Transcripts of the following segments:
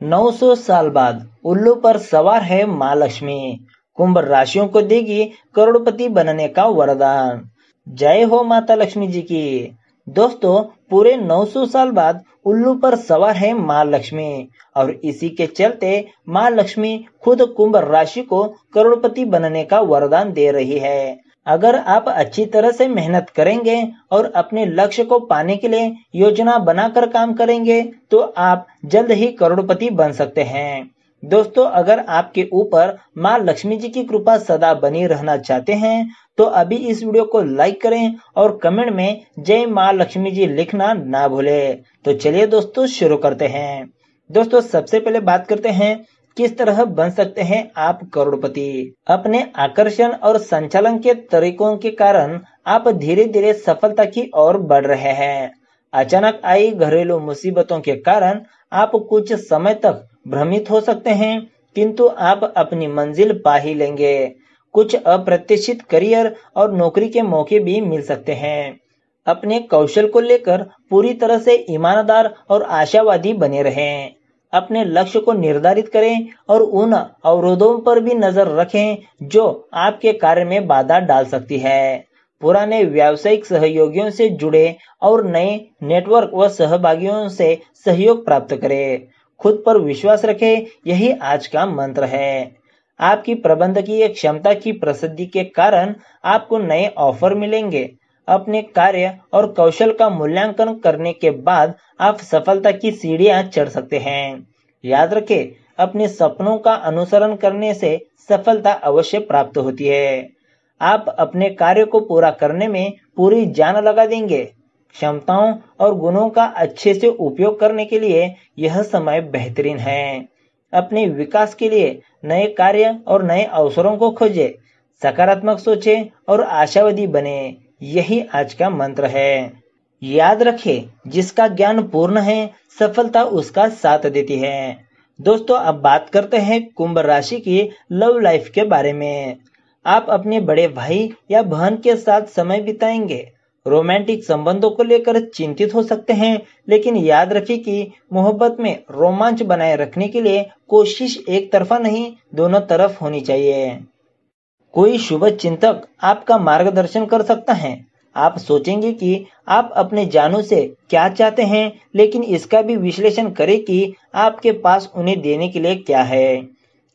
900 साल बाद उल्लू पर सवार है माँ लक्ष्मी कुंभ राशियों को देगी करोड़पति बनने का वरदान। जय हो माता लक्ष्मी जी की। दोस्तों, पूरे 900 साल बाद उल्लू पर सवार है माँ लक्ष्मी और इसी के चलते माँ लक्ष्मी खुद कुंभ राशि को करोड़पति बनने का वरदान दे रही है। अगर आप अच्छी तरह से मेहनत करेंगे और अपने लक्ष्य को पाने के लिए योजना बनाकर काम करेंगे तो आप जल्द ही करोड़पति बन सकते हैं। दोस्तों, अगर आपके ऊपर माँ लक्ष्मी जी की कृपा सदा बनी रहना चाहते हैं तो अभी इस वीडियो को लाइक करें और कमेंट में जय माँ लक्ष्मी जी लिखना ना भूले। तो चलिए दोस्तों, शुरू करते हैं। दोस्तों, सबसे पहले बात करते हैं किस तरह बन सकते हैं आप करोड़पति? अपने आकर्षण और संचालन के तरीकों के कारण आप धीरे धीरे सफलता की ओर बढ़ रहे हैं। अचानक आई घरेलू मुसीबतों के कारण आप कुछ समय तक भ्रमित हो सकते हैं, किंतु आप अपनी मंजिल पा ही लेंगे। कुछ अप्रत्याशित करियर और नौकरी के मौके भी मिल सकते हैं। अपने कौशल को लेकर पूरी तरह से ईमानदार और आशावादी बने रहें। अपने लक्ष्य को निर्धारित करें और उन अवरोधों पर भी नज़र रखें जो आपके कार्य में बाधा डाल सकती है। पुराने व्यावसायिक सहयोगियों से जुड़े और नए नेटवर्क व सहभागियों से सहयोग प्राप्त करें। खुद पर विश्वास रखें, यही आज का मंत्र है। आपकी प्रबंधकीय क्षमता की प्रसिद्धि के कारण आपको नए ऑफ़र मिलेंगे। अपने कार्य और कौशल का मूल्यांकन करने के बाद आप सफलता की सीढ़ियाँ चढ़ सकते हैं। याद रखें, अपने सपनों का अनुसरण करने से सफलता अवश्य प्राप्त होती है। आप अपने कार्य को पूरा करने में पूरी जान लगा देंगे। क्षमताओं और गुणों का अच्छे से उपयोग करने के लिए यह समय बेहतरीन है। अपने विकास के लिए नए कार्य और नए अवसरों को खोजे, सकारात्मक सोचे और आशावादी बने। यही आज का मंत्र है। याद रखें जिसका ज्ञान पूर्ण है, सफलता उसका साथ देती है। दोस्तों, अब बात करते हैं कुंभ राशि की लव लाइफ के बारे में। आप अपने बड़े भाई या बहन के साथ समय बिताएँगे। रोमांटिक संबंधों को लेकर चिंतित हो सकते हैं, लेकिन याद रखिए कि मोहब्बत में रोमांच बनाए रखने के लिए कोशिश एक तरफा नहीं, दोनों तरफ़ होनी चाहिए। कोई शुभ चिंतक आपका मार्गदर्शन कर सकता है। आप सोचेंगे कि आप अपने जानू से क्या चाहते हैं, लेकिन इसका भी विश्लेषण करें कि आपके पास उन्हें देने के लिए क्या है।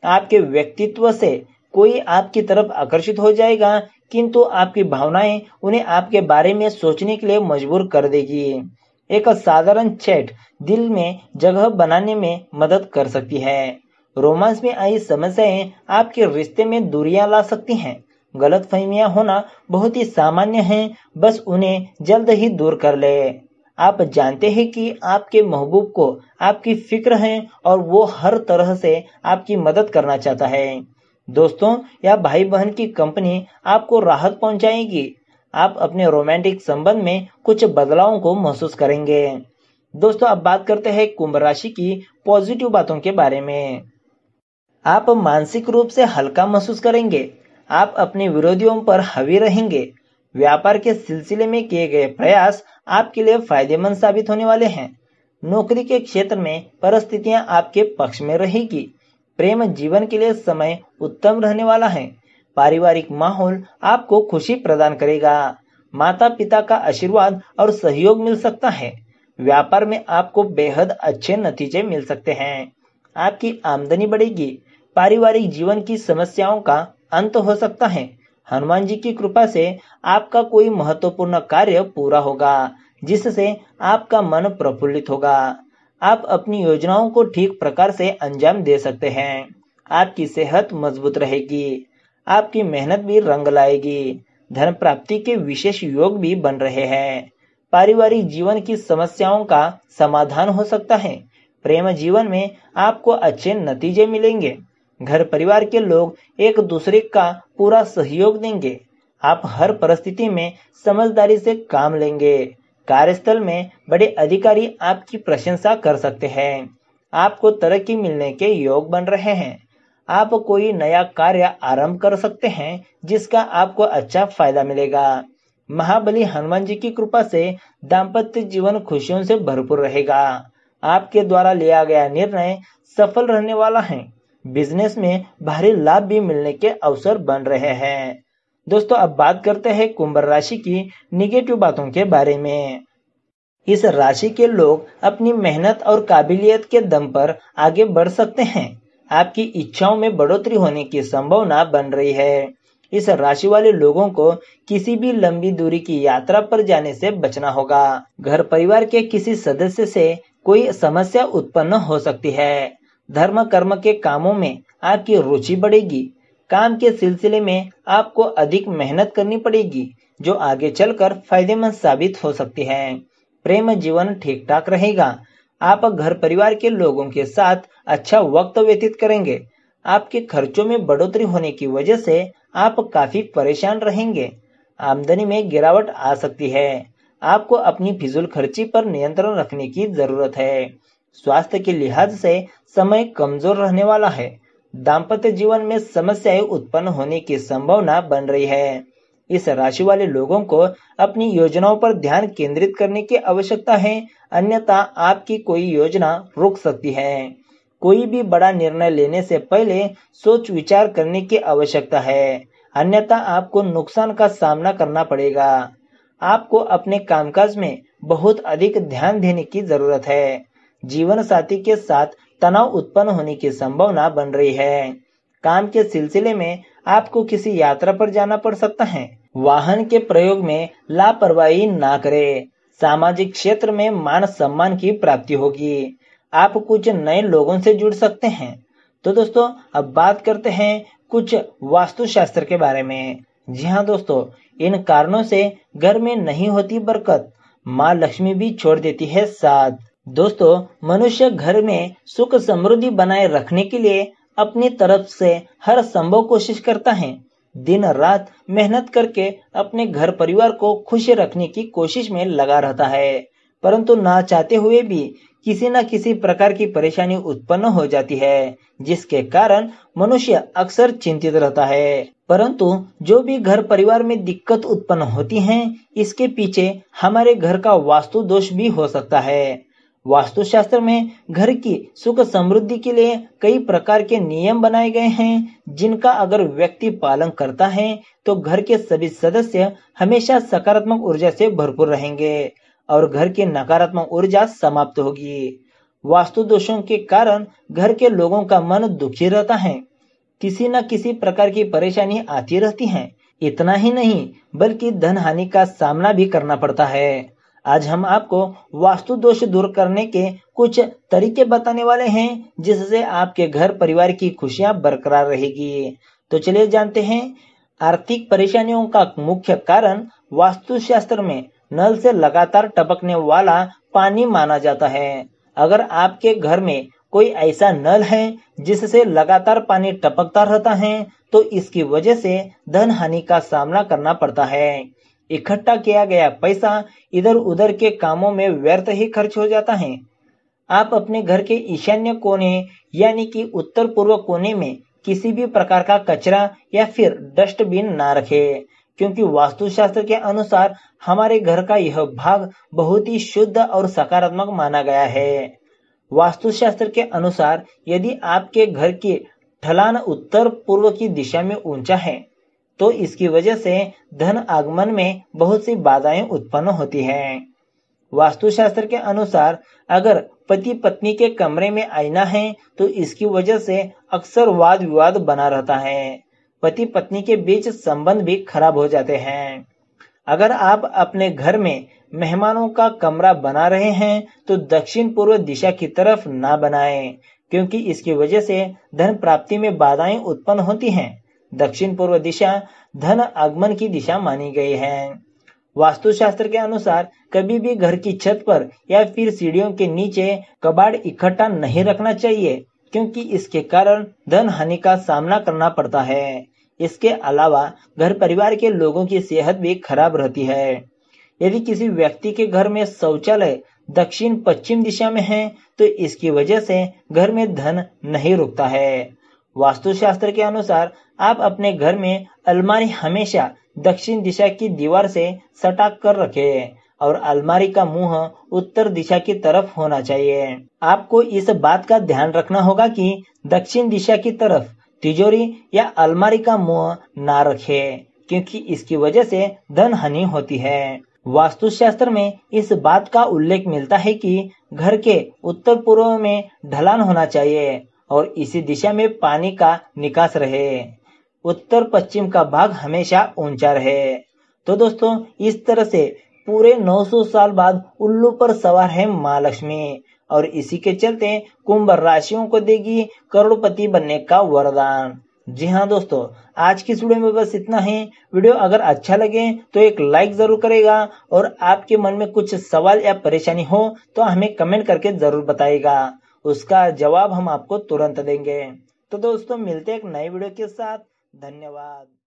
आपके व्यक्तित्व से कोई आपकी तरफ़ आकर्षित हो जाएगा, किंतु आपकी भावनाएँ उन्हें आपके बारे में सोचने के लिए मजबूर कर देगी। एक साधारण चैट दिल में जगह बनाने में मदद कर सकती है। रोमांस में आई समस्याएँ आपके रिश्ते में दूरियाँ ला सकती हैं। गलत फहमियाँ होना बहुत ही सामान्य है, बस उन्हें जल्द ही दूर कर ले। आप जानते हैं कि आपके महबूब को आपकी फ़िक्र है और वो हर तरह से आपकी मदद करना चाहता है। दोस्तों या भाई बहन की कंपनी आपको राहत पहुंचाएगी। आप अपने रोमांटिक संबंध में कुछ बदलावों को महसूस करेंगे। दोस्तों, अब बात करते हैं कुंभ राशि की पॉजिटिव बातों के बारे में। आप मानसिक रूप से हल्का महसूस करेंगे। आप अपने विरोधियों पर हावी रहेंगे। व्यापार के सिलसिले में किए गए प्रयास आपके लिए फ़ायदेमंद साबित होने वाले हैं। नौकरी के क्षेत्र में परिस्थितियाँ आपके पक्ष में रहेगी। प्रेम जीवन के लिए समय उत्तम रहने वाला है। पारिवारिक माहौल आपको खुशी प्रदान करेगा। माता पिता का आशीर्वाद और सहयोग मिल सकता है। व्यापार में आपको बेहद अच्छे नतीजे मिल सकते हैं। आपकी आमदनी बढ़ेगी। पारिवारिक जीवन की समस्याओं का अंत हो सकता है। हनुमान जी की कृपा से आपका कोई महत्वपूर्ण कार्य पूरा होगा, जिससे आपका मन प्रफुल्लित होगा। आप अपनी योजनाओं को ठीक प्रकार से अंजाम दे सकते हैं। आपकी सेहत मज़बूत रहेगी, आपकी मेहनत भी रंग लाएगी, धन प्राप्ति के विशेष योग भी बन रहे हैं। पारिवारिक जीवन की समस्याओं का समाधान हो सकता है। प्रेम जीवन में आपको अच्छे नतीजे मिलेंगे। घर परिवार के लोग एक दूसरे का पूरा सहयोग देंगे। आप हर परिस्थिति में समझदारी से काम लेंगे। कार्यस्थल में बड़े अधिकारी आपकी प्रशंसा कर सकते हैं। आपको तरक्की मिलने के योग बन रहे हैं। आप कोई नया कार्य आरंभ कर सकते हैं, जिसका आपको अच्छा फ़ायदा मिलेगा। महाबली हनुमान जी की कृपा से दाम्पत्य जीवन खुशियों से भरपूर रहेगा। आपके द्वारा लिया गया निर्णय सफल रहने वाला है। बिज़नेस में भारी लाभ भी मिलने के अवसर बन रहे हैं। दोस्तों, अब बात करते हैं कुंभ राशि की निगेटिव बातों के बारे में। इस राशि के लोग अपनी मेहनत और काबिलियत के दम पर आगे बढ़ सकते हैं। आपकी इच्छाओं में बढ़ोतरी होने की संभावना बन रही है। इस राशि वाले लोगों को किसी भी लंबी दूरी की यात्रा पर जाने से बचना होगा। घर परिवार के किसी सदस्य से कोई समस्या उत्पन्न हो सकती है। धर्म कर्म के कामों में आपकी रुचि बढ़ेगी। काम के सिलसिले में आपको अधिक मेहनत करनी पड़ेगी, जो आगे चलकर फ़ायदेमंद साबित हो सकती है। प्रेम जीवन ठीक ठाक रहेगा। आप घर परिवार के लोगों के साथ अच्छा वक्त व्यतीत करेंगे। आपके खर्चों में बढ़ोतरी होने की वजह से आप काफ़ी परेशान रहेंगे। आमदनी में गिरावट आ सकती है। आपको अपनी फिजूल खर्ची पर नियंत्रण रखने की ज़रूरत है। स्वास्थ्य के लिहाज से समय कमज़ोर रहने वाला है। दाम्पत्य जीवन में समस्याएँ उत्पन्न होने की संभावना बन रही है। इस राशि वाले लोगों को अपनी योजनाओं पर ध्यान केंद्रित करने की आवश्यकता है, अन्यथा आपकी कोई योजना रुक सकती है। कोई भी बड़ा निर्णय लेने से पहले सोच विचार करने की आवश्यकता है, अन्यथा आपको नुकसान का सामना करना पड़ेगा। आपको अपने कामकाज में बहुत अधिक ध्यान देने की ज़रूरत है। जीवन साथी के साथ तनाव उत्पन्न होने की संभावना बन रही है। काम के सिलसिले में आपको किसी यात्रा पर जाना पड़ सकता है। वाहन के प्रयोग में लापरवाही ना करें। सामाजिक क्षेत्र में मान सम्मान की प्राप्ति होगी। आप कुछ नए लोगों से जुड़ सकते हैं। तो दोस्तों, अब बात करते हैं कुछ वास्तुशास्त्र के बारे में। जी हाँ दोस्तों, इन कारणों से घर में नहीं होती बरकत। माँ लक्ष्मी भी छोड़ देती है साथ। दोस्तों, मनुष्य घर में सुख समृद्धि बनाए रखने के लिए अपनी तरफ़ से हर संभव कोशिश करता है। दिन रात मेहनत करके अपने घर परिवार को खुश रखने की कोशिश में लगा रहता है। परंतु ना चाहते हुए भी किसी न किसी प्रकार की परेशानी उत्पन्न हो जाती है, जिसके कारण मनुष्य अक्सर चिंतित रहता है। परंतु जो भी घर परिवार में दिक्कत उत्पन्न होती है, इसके पीछे हमारे घर का वास्तु दोष भी हो सकता है। वास्तुशास्त्र में घर की सुख समृद्धि के लिए कई प्रकार के नियम बनाए गए हैं, जिनका अगर व्यक्ति पालन करता है तो घर के सभी सदस्य हमेशा सकारात्मक ऊर्जा से भरपूर रहेंगे और घर की नकारात्मक ऊर्जा समाप्त होगी। वास्तु दोषों के कारण घर के लोगों का मन दुखी रहता है। किसी न किसी प्रकार की परेशानी आती रहती है। इतना ही नहीं, बल्कि धन हानि का सामना भी करना पड़ता है। आज हम आपको वास्तु दोष दूर करने के कुछ तरीके बताने वाले हैं, जिससे आपके घर परिवार की खुशियाँ बरकरार रहेगी। तो चलिए जानते हैं, आर्थिक परेशानियों का मुख्य कारण वास्तुशास्त्र में नल से लगातार टपकने वाला पानी माना जाता है। अगर आपके घर में कोई ऐसा नल है, जिससे लगातार पानी टपकता रहता है तो इसकी वजह से धन हानि का सामना करना पड़ता है। इकट्ठा किया गया पैसा इधर उधर के कामों में व्यर्थ ही खर्च हो जाता है। आप अपने घर के ईशान्य कोने, यानी कि उत्तर पूर्व कोने में किसी भी प्रकार का कचरा या फिर डस्टबिन ना रखें, क्योंकि वास्तुशास्त्र के अनुसार हमारे घर का यह भाग बहुत ही शुद्ध और सकारात्मक माना गया है। वास्तुशास्त्र के अनुसार यदि आपके घर की ढलान उत्तर पूर्व की दिशा में ऊँचा है तो इसकी वजह से धन आगमन में बहुत सी बाधाएँ उत्पन्न होती हैं। वास्तुशास्त्र के अनुसार, अगर पति पत्नी के कमरे में आईना है तो इसकी वजह से अक्सर वाद विवाद बना रहता है। पति पत्नी के बीच संबंध भी खराब हो जाते हैं। अगर आप अपने घर में मेहमानों का कमरा बना रहे हैं तो दक्षिण पूर्व दिशा की तरफ़ ना बनाएँ, क्योंकि इसकी वजह से धन प्राप्ति में बाधाएँ उत्पन्न होती हैं। दक्षिण पूर्व दिशा धन आगमन की दिशा मानी गई है। वास्तुशास्त्र के अनुसार कभी भी घर की छत पर या फिर सीढ़ियों के नीचे कबाड़ इकट्ठा नहीं रखना चाहिए, क्योंकि इसके कारण धन हानि का सामना करना पड़ता है। इसके अलावा घर परिवार के लोगों की सेहत भी खराब रहती है। यदि किसी व्यक्ति के घर में शौचालय दक्षिण पश्चिम दिशा में है तो इसकी वजह से घर में धन नहीं रुकता है। वास्तुशास्त्र के अनुसार आप अपने घर में अलमारी हमेशा दक्षिण दिशा की दीवार से सटा कर रखे और अलमारी का मुँह उत्तर दिशा की तरफ़ होना चाहिए। आपको इस बात का ध्यान रखना होगा कि दक्षिण दिशा की तरफ़ तिजोरी या अलमारी का मुँह ना रखे, क्योंकि इसकी वजह से धन हानि होती है। वास्तुशास्त्र में इस बात का उल्लेख मिलता है कि घर के उत्तर पूर्व में ढलान होना चाहिए और इसी दिशा में पानी का निकास रहे। उत्तर पश्चिम का भाग हमेशा ऊँचा रहे। तो दोस्तों, इस तरह से पूरे 900 साल बाद उल्लू पर सवार है माँ लक्ष्मी और इसी के चलते कुंभ राशियों को देगी करोड़पति बनने का वरदान। जी हाँ दोस्तों, आज की वीडियो में बस इतना ही। वीडियो अगर अच्छा लगे तो एक लाइक ज़रूर करेगा और आपके मन में कुछ सवाल या परेशानी हो तो हमें कमेंट करके ज़रूर बताएगा। उसका जवाब हम आपको तुरंत देंगे। तो दोस्तों, मिलते हैं एक नए वीडियो के साथ। धन्यवाद।